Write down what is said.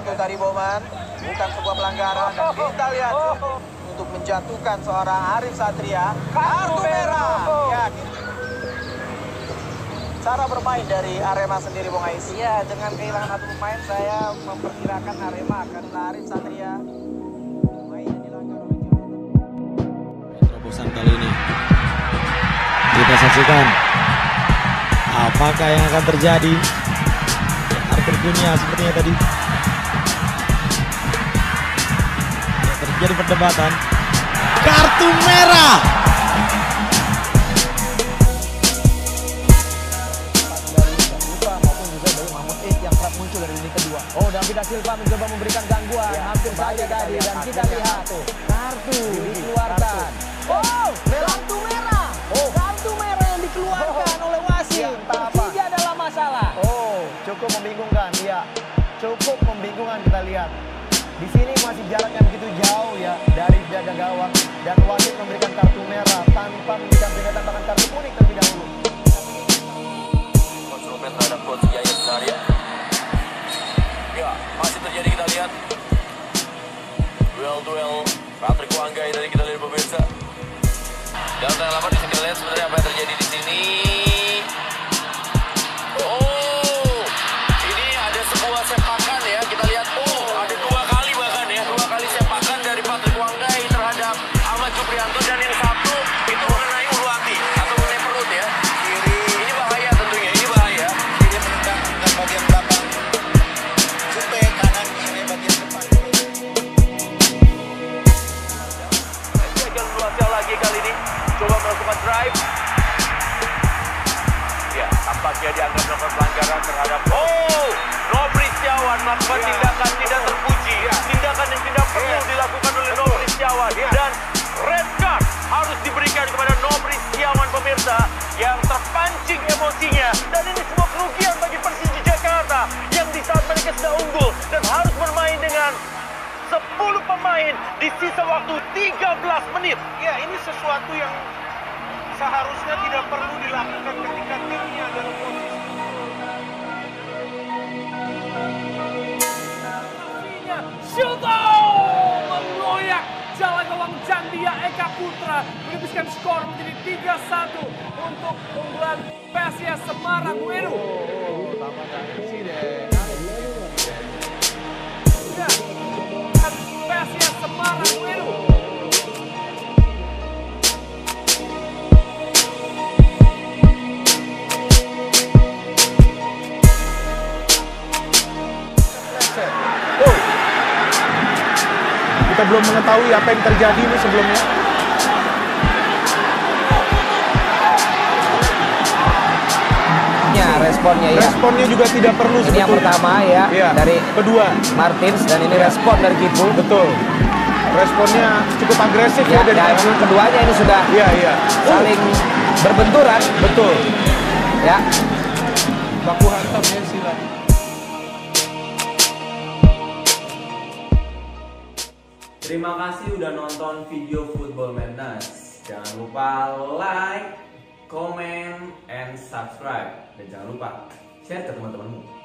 Satu tadi Boman, bukan sebuah pelanggaran. Dan kita lihat untuk menjatuhkan seorang Arif Satria. Kartu merah. Ya, cara bermain dari Arema sendiri Bung Ais. Iya, dengan kehilangan satu pemain saya memperkirakan Arema akan Arif Satria. Mainnya dilanggar oleh Terobosan kali ini. Kita saksikan apakah yang akan terjadi Arthur dunia sepertinya tadi muncul dari lini kedua. Oh, David Da Silva mencoba memberikan gangguan. Ya, Hampir saja tadi dan kita lihat tuh kartu dikeluarkan. Oh, kartu merah. Oh. Kartu merah yang dikeluarkan oleh Di sini masih jarak yang begitu jauh ya dari jaga gawang dan wasit memberikan kartu merah tanpa memberikan peringatan bahkan kartu kuning terlebih dahulu. Ruben terhadap Coach Yaya Sunaria. Ya, masih terjadi kita lihat. Duel-duel Patrick Wanggai dari kita lihat pemirsa. Dalam tanda lapan bisa kita lihat sebenarnya apa tampaknya dianggap melakukan pelanggaran terhadap Oh, Nobri Setiawan melakukan tindakan tidak terpuji. Tindakan yang tidak perlu dilakukan oleh Nobri Setiawan. Dan red card harus diberikan kepada Nobri Setiawan pemirsa yang terpancing emosinya. Dan ini sebuah kerugian bagi Persija Jakarta yang di saat mereka sudah unggul dan harus bermain dengan 10 pemain di sisa waktu 13 menit. Ya, ini sesuatu yang seharusnya tidak perlu dilakukan ketika timnya dalam posisi Shuto mengoyak jalan gawang Jandia Eka Putra menembuskan skor menjadi 3-1 untuk keunggulan PSIS Semarang Weru. Ya, Kita belum mengetahui apa yang terjadi ini sebelumnya. Ya, responnya ya. Responnya juga tidak perlu Ini yang pertama ya, Iya. dari kedua, Martins dan ini respon dari Kipu. betul. Responnya cukup agresif ya, Ya, dari dan Kipu. keduanya ini sudah Iya, iya. saling berbenturan. Betul. Ya, Baku hantam ya sila. Terima kasih udah nonton video Football Madness. Jangan lupa like, comment, and subscribe. Dan jangan lupa share ke teman-temanmu.